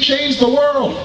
change the world.